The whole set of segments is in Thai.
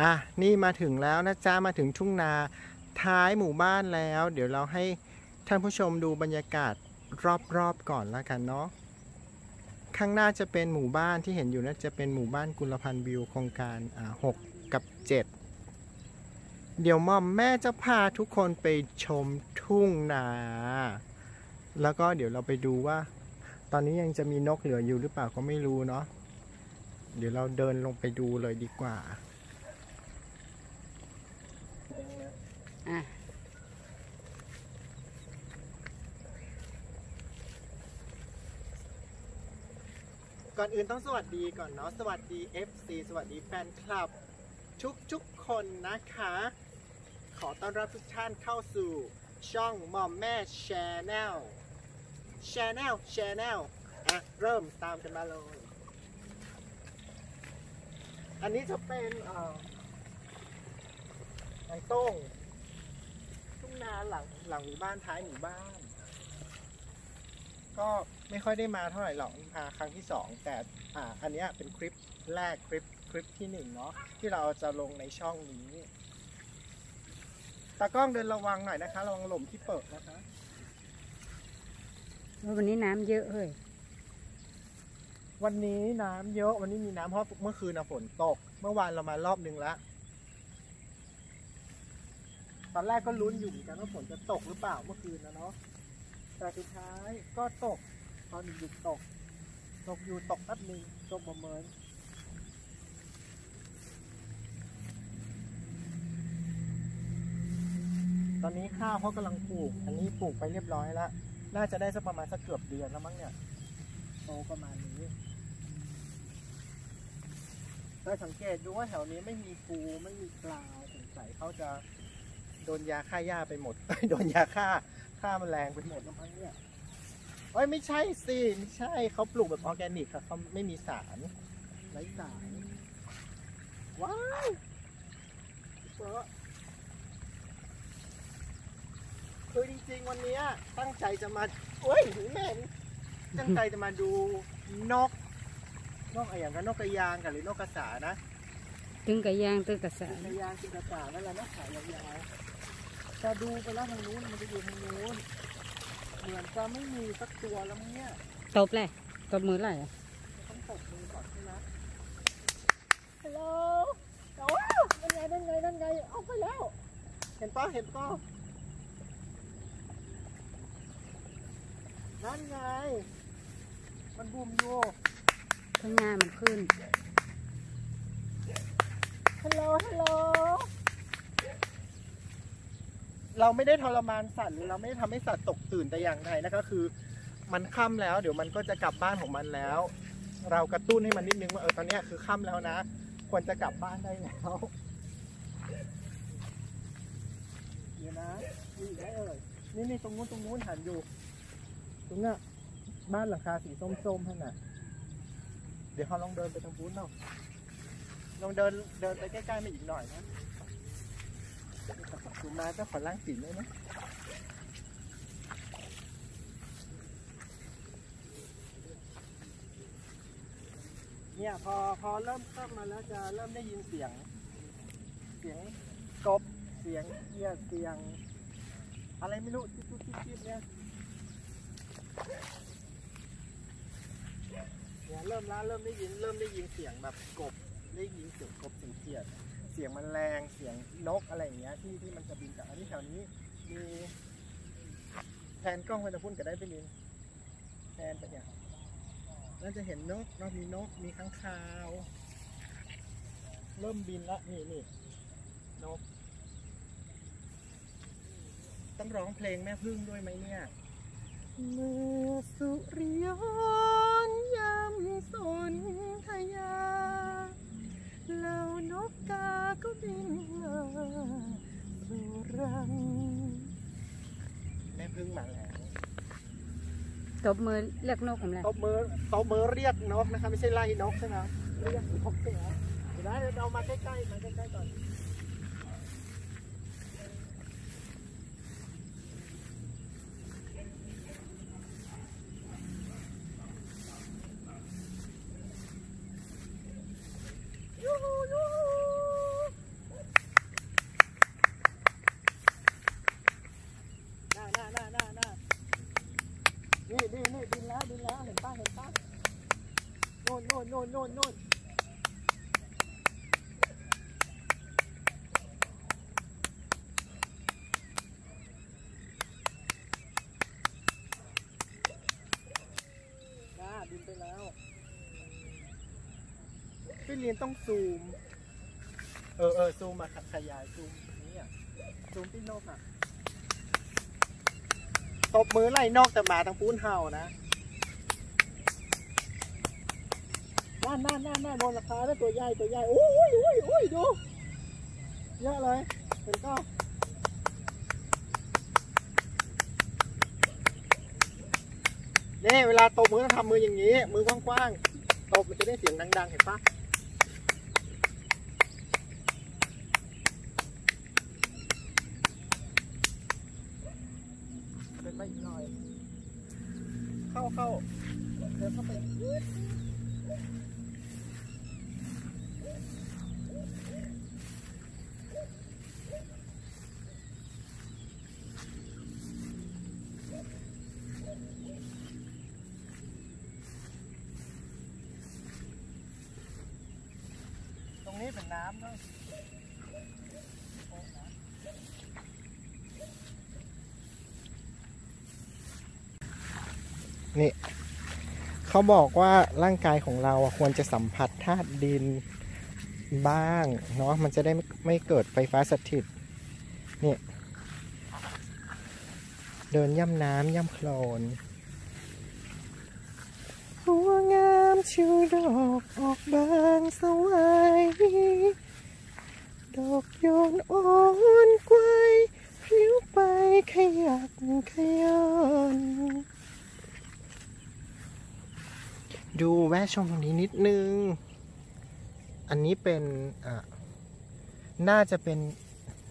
อะนี่มาถึงแล้วนะจ๊ะมาถึงทุ่งนาท้ายหมู่บ้านแล้ว เดี๋ยวเราให้ท่านผู้ชมดูบรรยากาศรอบๆก่อนแล้วกันเนาะข้างหน้าจะเป็นหมู่บ้านที่เห็นอยู่นะจะเป็นหมู่บ้านกุลพันธ์วิวโครงการอ่าหกกับเจ็ดเดี๋ยวมอมแม่จะพาทุกคนไปชมทุ่งนา แล้วก็เดี๋ยวเราไปดูว่า ตอนนี้ยังจะมีนกเหลืออยู่หรือเปล่าก็ไม่รู้เนาะเดี๋ยวเราเดินลงไปดูเลยดีกว่า อะก่อนอื่นต้องสวัสดีก่อนเนาะสวัสดี FC สวัสดีแฟนคลับ ทุกทุกๆคนนะคะ ขอต้อนรับทุกท่านเข้าสู่ช่องมอมแม่แชนแนลแชนแนลแชนแนลอะ เริ่มตามกันมาเลย อันนี้จะเป็นเอ่อหลังต้ง งนาหลังหลังหมู่บ้านท้ายหมู่บ้าน ก็ไม่ค่อยได้มาเท่าไหร่หรอกมาครั้งที่สองแต่อ่าอันเนี้ยเป็นคลิปแรกคลิปคลิปที่หนึ่งเนาะที่เราจะลงในช่องนี้ตากล้องเดินระวังหน่อยนะคะระวังหล่มที่เปิดนะคะวันนี้น้ำเยอะเฮ้ยวันนี้น้ำเยอะวันนี้มีน้ำเพราะเมื่อคืนนะฝนตก เมื่อวานเรามารอบนึงแล้ว ตอนแรกก็ลุ้นอยู่เหมือนกันว่าฝนจะตกหรือเปล่าเมื่อคืนนะเนาะแต่สุดท้ายก็ตกตอนหยุดตก ตกอยู่ตกแป๊บนึงตกประเมินตอนนี้ข้าวเขากำลังปลูก อันนี้ปลูกไปเรียบร้อยแล้ว น่าจะได้สักประมาณสักเกือบเดือนแล้วมั้งเนี่ยโตประมาณนี้แต่สังเกตดูว่าแถวนี้ไม่มีปูไม่มีปลาสงสัยเขาจะ โดนยาฆ่าหญ้าไปหมด โดนยาฆ่าฆ่าแมลงไปหมดแล้วมั้งเนี่ยเอ้ยไม่ใช่สิไม่ใช่เขาปลูกแบบออร์แกนิกค่ะเขาไม่มีสารไร้สารว้าวเปิดคือจริงๆวันนี้ตั้งใจจะมาเอ้ยหูแม่ตั้งใจจะมาดูนก นกอะไรอย่างกันนกกระยางกันหรือนกกระสานะ ตึงกระยางตึงกระสานกระยางกินกระสานั่นแหละนกขายาวๆจะดูไปแล้วทางนู้นมันจะอยู่ทางนู้นเหมือนจะไม่มีสักตัวแล้วมั้งเนี่ยตบเลยตบมือไหลอะต้องตบมือก่อนใช่ไหมฮัลโหลว้าวนั่นไงนั่นไงนั่นไงเอาไปแล้ว เห็นปะเห็นปะนั่นไง มันบุมอยู่ข้างหน้ามันขึ้น ฮัลโหลฮัลโหลเราไม่ได้ทรมานสัตว์หรือเราไม่ได้ทำให้สัตว์ตกตื่นแต่อย่างใดนะคะคือ มันค่ำแล้ว เดี๋ยวมันก็จะกลับบ้านของมันแล้ว เรากระตุ้นให้มันนิดนึงว่าเออตอนเนี้ยคือค่ำแล้วนะ ควรจะกลับบ้านได้แล้วเดี๋ยวนะนี่อีกไหมเอ่ยนี่นี่ตรงนู้นตรงนู้นหันอยู่ ตรงเนี้ยบ้านหลังคาสีส้มๆท่านน่ะ เดี๋ยวเขาลองเดินไปทางนู้นเนาะ ลองเดินเดินไปใกล้ๆมาอีกหน่อยนะคุณมาเจ้าขอล้างสีได้ไหมเนี่ยพอพอเริ่มเข้ามาแล้วจะเริ่มได้ยินเสียง เสียงกบเสียงเกียเสียง อะไรไม่รู้จิ๊บจิ๊บจิ๊บจิ๊บเนี่ยเนี่ยเริ่มแล้วเริ่มได้ยินเริ่มได้ยินเสียงแบบกบ ได้ยินเสียงกบเสียงเขียด เสียงแมันแรงเสียงนกอะไรอย่างเงี้ยที่ที่มันจะบินจากอันนี้แถวนี้มีแทนกล้องไปตะพุ่นก็ได้ไปลินแทนไปเนี่ยน่าจะเห็นนกนาะมีนกมีข้างคาว เริ่มบินละนี่นี่นกต้องร้องเพลงแม่พึ่งด้วยไหมเนี่ย เมื่อสุริยนยำสนทยา บินมาสู่รังแม่พึ่งมาแล้วตบมือเรียกนกผมเลยตบมือตบมือเรียกนกนะคะไม่ใช่ไล่นกใช่ไหมเรียกนกใช่ไหมเดี๋ยวนะเดี๋ยวเรามาใกล้ๆมาใกล้ๆก่อนยูฮูยูฮู พี่เรียนต้องซูม เออเออซูมมาขยายซูมนี่อะซูมพี่นกอะตบมือไล่นอกแต่หมาทางปูนเห่านะนั่นนั่นนั่นนั่นโดนราคาแล้วตัวใหญ่ตัวใหญ่โอ้ยโอ้ยโอ้ยดู เยอะเลยเห็นก็นี่เวลาตบมือต้องทำมืออย่างนี้ มือกว้างๆ ตบมันจะได้เสียงดัง ๆ เห็นปะ เป็นไปอีก หน่อย เข้าเข้าเดินเข้าไปตรงนี้เป็นน้ำด้วยโนี่ เขาบอกว่าร่างกายของเราควรจะสัมผัสธาตุดินบ้างเนาะมันจะได้ไม่ไมเกิดไฟฟ้าสถิตนี่เดินย่ำน้ำย่ำโคลนหัวงามชูดอกออกบานสวายดอกโยนอ่อนกวยพลิ้วไปขยักขยอน ดูแวะชมตรงนี้นิดนึง อันนี้เป็นอะน่าจะเป็น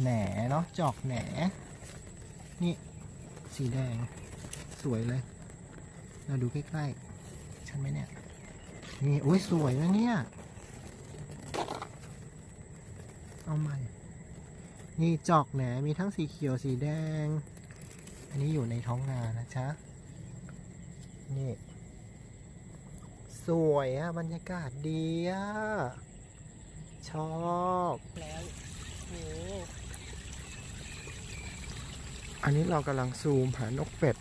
แหนเนาะจอกแหน นี่ สีแดง สวยเลย เราดูใกล้ๆใช่ไหมเนี่ย นี่อุ้ยสวยนะเนี่ย เอาใหม่ นี่จอกแหนมีทั้งสีเขียวสีแดง อันนี้อยู่ในท้องนานะจ๊ะ นี่ สวยอะบรรยากาศดีอะชอบแล้วโอ้อันนี้เรากำลังซูมหานกเป็ด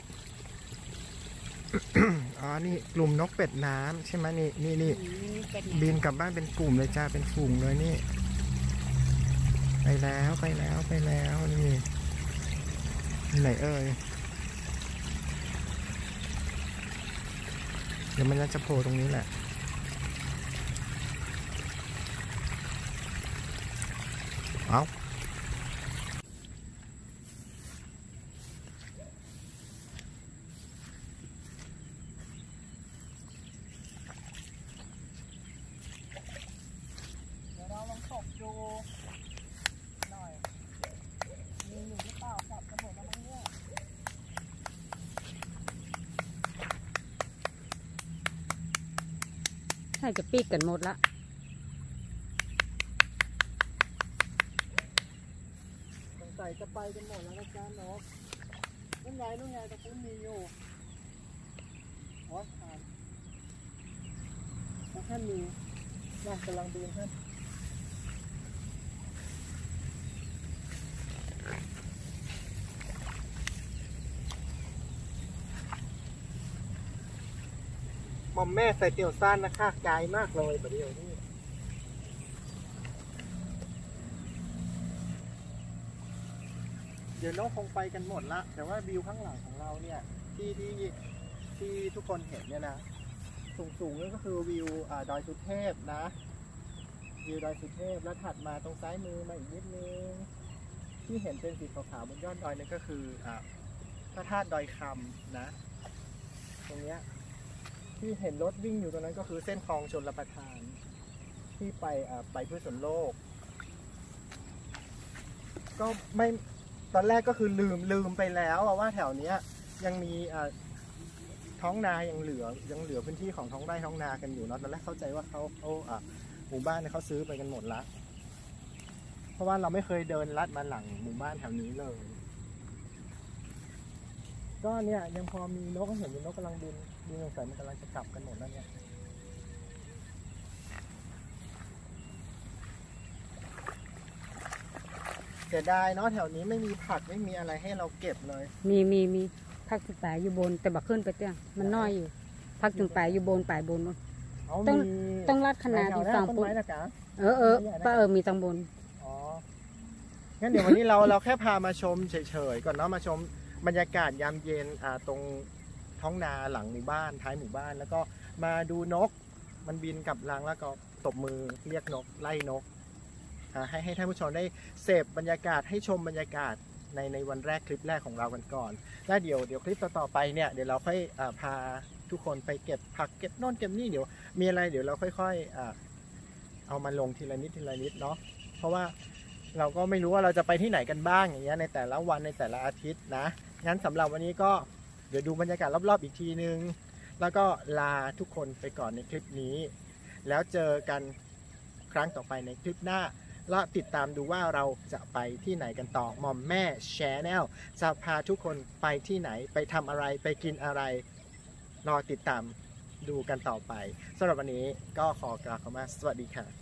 อ๋อ นี่กลุ่มนกเป็ดน้ำใช่ไหมนี่นี่นี่อืมเป็นไงบินกลับบ้านเป็นกลุ่มเลยจ้าเป็นฝูงเลยนี่ ไปแล้วไปแล้วไปแล้วนี่ไหนเอ่ย เดี๋ยวมันจะโผล่ตรงนี้แหละ เอาเดี๋ยวเราลองตกดูหน่อย มีอยู่หรือเปล่ากลับกันหมดแล้วมั้งเนี่ย ใช่จะปีกกันหมดละสงสัยจะไปกันหมดแล้วนะจ๊ะนกนู่นไงนู่นไงตะคุ้มีอยู่โอ้ยผ่านแล้วท่านมีน่ากำลังดูท่าน หมอมแม่ใส่เตี่ยวสั้นนะคะไกลมากเลยประเดี๋ยวนี้เดี๋ยวน้องคงไปกันหมดละ แต่ว่าวิวข้างหลังของเราเนี่ย ที่ที่ที่ทุกคนเห็นเนี่ยนะ สูงสูงๆนั่นก็คือวิวอ่าดอยสุเทพนะวิวดอยสุเทพแล้วถัดมาตรงซ้ายมือมาอีกนิดนึงที่เห็นเป็นสีขาวๆบนยอดดอยนั่นก็คืออ่าพระธาตุดอยคำนะ ตรงเนี้ย ที่เห็นรถวิ่งอยู่ตรงนั้นก็คือเส้นคลองชนรับประทาน ที่ไปอ่าไปพืชสวนโลก ก็ไม่ตอนแรกก็คือลืมลืมไปแล้วอะว่าแถวเนี้ยยังมีอ่าท้องนายังเหลือยังเหลือพื้นที่ของท้องไร่ท้องนากันอยู่เนาะตอนแรกเข้าใจว่าเขาเขาอ่าหมู่บ้านเนี่ยเขาซื้อไปกันหมดละเพราะว่าเราไม่เคยเดินลัดมาหลังหมู่บ้านแถวนี้เลย ก็เนี่ยยังพอมีนกเห็นอยู่นกกำลังบินบินสงสัยมันกำลังจะกลับกันหมดแล้วเนี่ยเสียดายเนาะแถวนี้ไม่มีผักไม่มีอะไรให้เราเก็บเลย มีมีมีพักถึงปลายอยู่บน แต่บักขึ้นไปเตี้ยมันน้อยอยู่พักถึงปลายอยู่บนปลายบนนู้นเอาต้องมีต้องลาดคะนาแถที่วหน้าฟังต้นปุ๊บไม้นะกะเออเออป้าเออมีตังบน อ๋องั้นเดี๋ยววันนี้เราเราแค่พามาชมเฉยๆก่อนเนาะมาชม บรรยากาศยามเย็นตรงท้องนาหลังหมู่บ้านท้ายหมู่บ้าน แล้วก็มาดูนกมันบินกลับรังแล้วก็ตบมือเรียกนกไล่นกให้ให้ท่านผู้ชมได้เสพบรรยากาศให้ชมบรรยากาศในในวันแรกคลิปแรกของเรากันก่อน แล้วเดี๋ยวเดี๋ยวคลิปต่อๆไปเนี่ยเดี๋ยวเราค่อยอพาทุกคนไปเก็บผักเก็บน่นเก็บนี่เดี๋ยวมีอะไรเดี๋ยวเราค่อยๆอเอามาลงทีละนิดทีละนิดเนาะเพราะว่าเราก็ไม่รู้ว่าเราจะไปที่ไหนกันบ้างอย่างเงี้ยในแต่ละวันในแต่ละอาทิตย์นะ งั้นสำหรับวันนี้ก็เดี๋ยวดูบรรยากาศรอบๆอีกทีนึง แล้วก็ลาทุกคนไปก่อนในคลิปนี้ แล้วเจอกันครั้งต่อไปในคลิปหน้า และติดตามดูว่าเราจะไปที่ไหนกันต่อมอมแม่แชแนลจะพาทุกคนไปที่ไหนไปทำอะไรไปกินอะไร รอติดตามดูกันต่อไปสำหรับวันนี้ก็ขอกล่าวคำว่าสวัสดีค่ะ